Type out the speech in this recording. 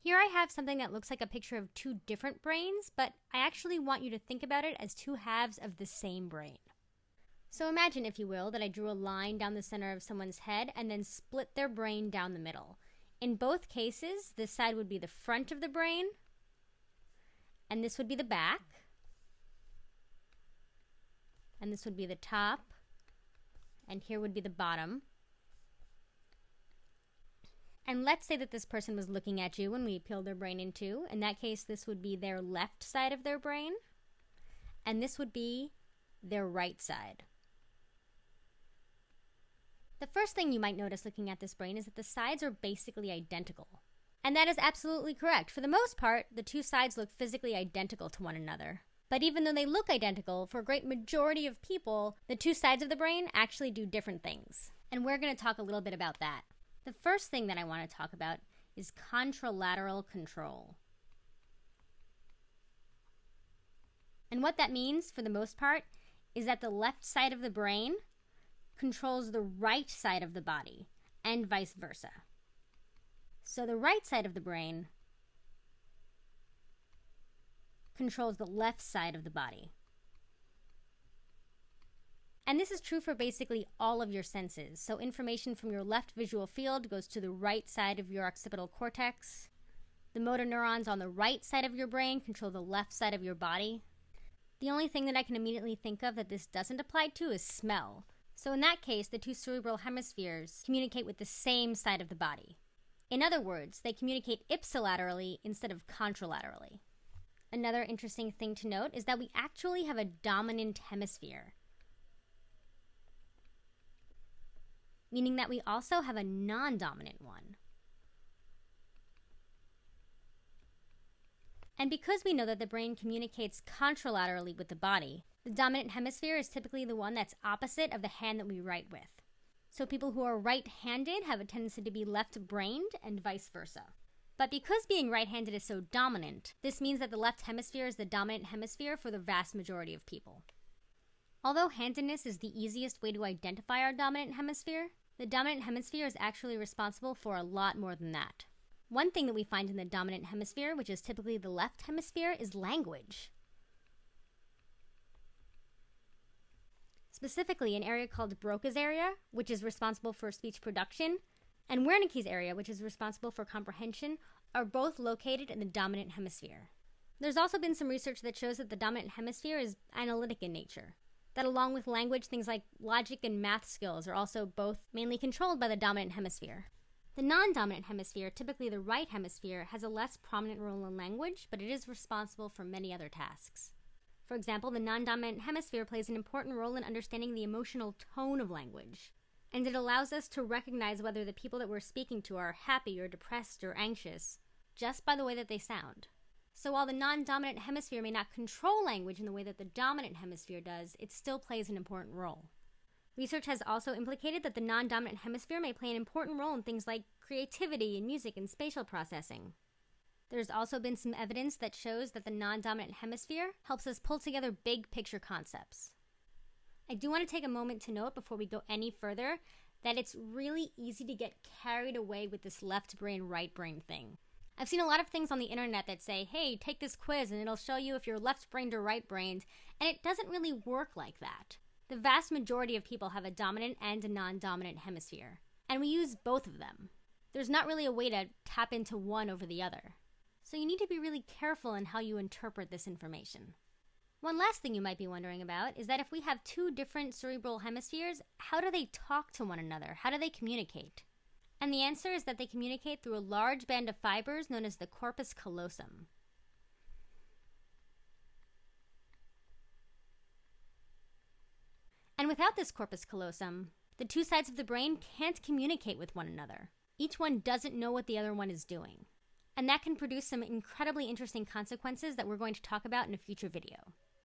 Here I have something that looks like a picture of two different brains, but I actually want you to think about it as two halves of the same brain. So imagine, if you will, that I drew a line down the center of someone's head and then split their brain down the middle. In both cases, this side would be the front of the brain, and this would be the back, and this would be the top, and here would be the bottom. And let's say that this person was looking at you when we peeled their brain in two. In that case, this would be their left side of their brain, and this would be their right side. The first thing you might notice looking at this brain is that the sides are basically identical. And that is absolutely correct. For the most part, the two sides look physically identical to one another. But even though they look identical, for a great majority of people, the two sides of the brain actually do different things. And we're going to talk a little bit about that. The first thing that I want to talk about is contralateral control. And what that means, for the most part, is that the left side of the brain controls the right side of the body, and vice versa. So the right side of the brain controls the left side of the body. And this is true for basically all of your senses. So, information from your left visual field goes to the right side of your occipital cortex. The motor neurons on the right side of your brain control the left side of your body. The only thing that I can immediately think of that this doesn't apply to is smell. So, in that case, the two cerebral hemispheres communicate with the same side of the body. In other words, they communicate ipsilaterally instead of contralaterally. Another interesting thing to note is that we actually have a dominant hemisphere. Meaning that we also have a non dominant one. And because we know that the brain communicates contralaterally with the body, the dominant hemisphere is typically the one that's opposite of the hand that we write with. So people who are right handed have a tendency to be left brained and vice versa. But because being right handed is so dominant, this means that the left hemisphere is the dominant hemisphere for the vast majority of people. Although handedness is the easiest way to identify our dominant hemisphere, the dominant hemisphere is actually responsible for a lot more than that. One thing that we find in the dominant hemisphere, which is typically the left hemisphere, is language. Specifically, an area called Broca's area, which is responsible for speech production, and Wernicke's area, which is responsible for comprehension, are both located in the dominant hemisphere. There's also been some research that shows that the dominant hemisphere is analytic in nature that along with language, things like logic and math skills are also both mainly controlled by the dominant hemisphere. The non dominant hemisphere, typically the right hemisphere, has a less prominent role in language, but it is responsible for many other tasks. For example, the non dominant hemisphere plays an important role in understanding the emotional tone of language. And it allows us to recognize whether the people that we're speaking to are happy or depressed or anxious just by the way that they sound. So while the non dominant hemisphere may not control language in the way that the dominant hemisphere does, it still plays an important role. Research has also implicated that the non dominant hemisphere may play an important role in things like creativity and music and spatial processing. There's also been some evidence that shows that the non dominant hemisphere helps us pull together big picture concepts. I do want to take a moment to note before we go any further that it's really easy to get carried away with this left brain, right brain thing. I've seen a lot of things on the internet that say, hey, take this quiz and it'll show you if you're left brained or right brained, and it doesn't really work like that. The vast majority of people have a dominant and a non dominant hemisphere, and we use both of them. There's not really a way to tap into one over the other. So you need to be really careful in how you interpret this information. One last thing you might be wondering about is that if we have two different cerebral hemispheres, how do they talk to one another? How do they communicate? And the answer is that they communicate through a large band of fibers known as the corpus callosum. And without this corpus callosum, the two sides of the brain can't communicate with one another. Each one doesn't know what the other one is doing. And that can produce some incredibly interesting consequences that we're going to talk about in a future video.